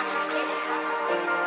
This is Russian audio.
Hunter exclusive.